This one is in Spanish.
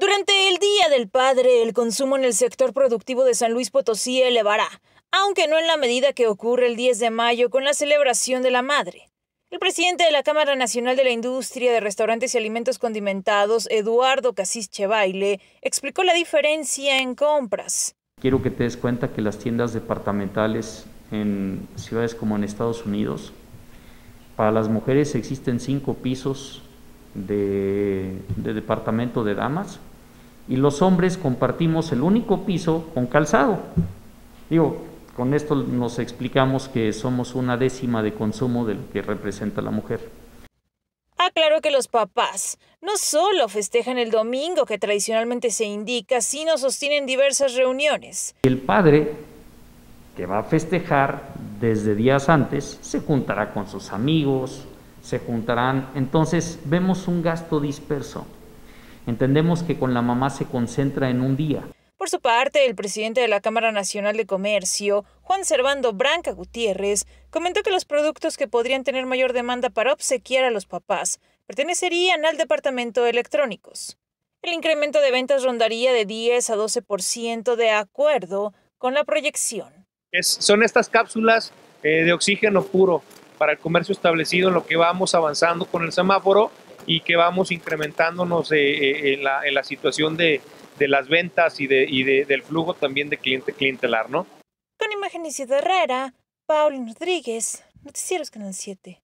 Durante el Día del Padre, el consumo en el sector productivo de San Luis Potosí elevará, aunque no en la medida que ocurre el 10 de mayo con la celebración de la Madre. El presidente de la Cámara Nacional de la Industria de Restaurantes y Alimentos Condimentados, Eduardo Casís Chevaile, explicó la diferencia en compras. Quiero que te des cuenta que las tiendas departamentales en ciudades como en Estados Unidos, para las mujeres existen cinco pisos de, departamento de damas y los hombres compartimos el único piso con calzado. Digo, con esto nos explicamos que somos una décima de consumo de lo que representa la mujer. Aclaro que los papás no solo festejan el domingo que tradicionalmente se indica, sino sostienen diversas reuniones. El padre, que va a festejar desde días antes, se juntará con sus amigos, se juntarán. Entonces vemos un gasto disperso. Entendemos que con la mamá se concentra en un día. Por su parte, el presidente de la Cámara Nacional de Comercio, Juan Servando Branca Gutiérrez, comentó que los productos que podrían tener mayor demanda para obsequiar a los papás pertenecerían al departamento de electrónicos. El incremento de ventas rondaría de 10 a 12% de acuerdo con la proyección. son estas cápsulas eh, de oxígeno puro para el comercio establecido en lo que vamos avanzando con el semáforo y que vamos incrementándonos eh, eh, en, la, en la situación de, de las ventas y, de, y de, del flujo también de cliente clientelar, ¿no? Con imágenes de Herrera, Paulina Rodríguez, Noticieros Canal 7.